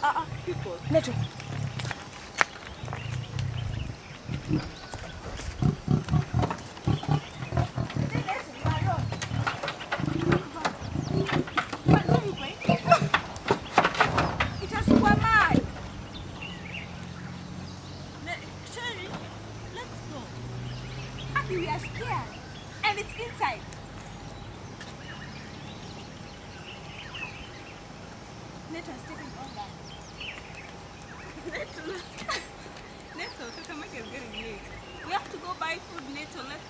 Uh, uh, people. Neto. Itakuwa let's go. Happy, we are scared. And it's inside. Let us take it all back. Neto, Neto, Neto, make is getting late. We have to go buy food, Neto. Let's